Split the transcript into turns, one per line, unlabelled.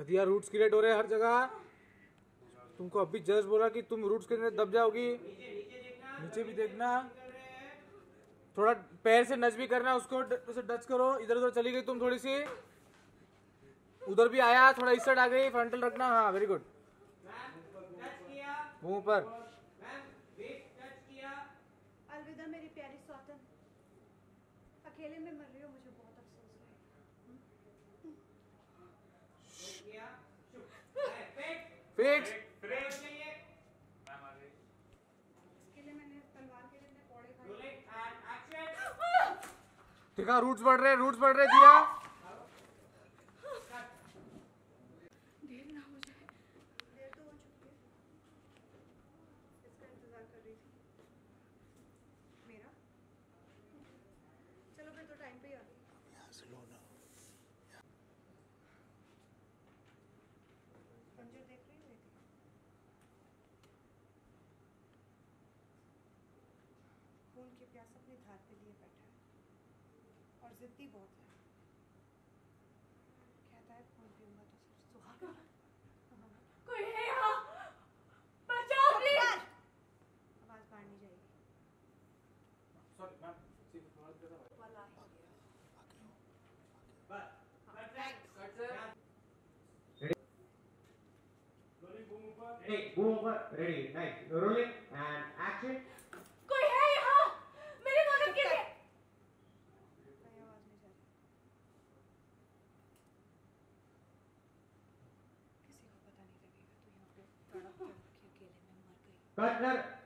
खदिया roots create हो रहे हैं हर जगह। तुमको अभी जज बोला कि तुम रूट्स के अंदर दब जाओगी। नीचे भी देखना। थोड़ा पैर से नच भी करना, उसको उसे टच करो। इधर उधर चली गई तुम थोड़ी सी उधर भी आया, थोड़ा इस साइड आ गई फ्रंटल रखना। हाँ वेरी गुड मुँह ऊपर।
अकेले में मर रही हो, मुझे बहुत अफसोस है
फिक्स
इसके लिए मैंने तलवार के लिए पौड़े खाए
देखा रूट्स बढ़ रहे रूट्स बढ़ रहे दिया
देर ना हो जाए देर तो हो चुकी है इसका इंतज़ार कर रही थी मेरा चलो फिर तो टाइम पे ही आ गई मंजर देख रही हुई थी खून की प्यास अपनी धार पे लिए बैठा है। और जिद्दी बहुत है। कहता है खून पीऊँगा तो सिर्फ़ सुहाग
कोई है यहाँ? बचाओ प्लीज़
आवाज़ बाहर नहीं जाएगी।
Over, ready, nice. Rolling. and action. Right, now.